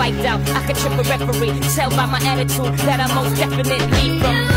spiked out. I could trip a referee. Tell by my attitude that I most definitely from.